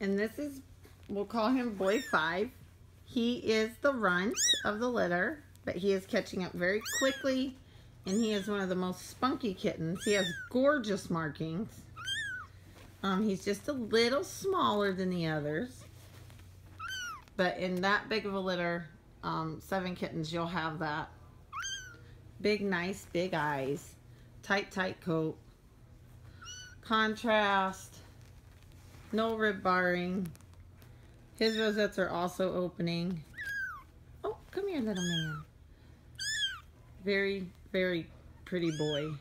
And this is, we'll call him boy five. He is the runt of the litter, but he is catching up very quickly. And he is one of the most spunky kittens. He has gorgeous markings. Um, he's just a little smaller than the others. But in that big of a litter, um, seven kittens, you'll have that. Big, nice, big eyes. Tight, tight coat. Contrast. No rib barring. His rosettes are also opening. Oh, come here, little man. Very, very pretty boy.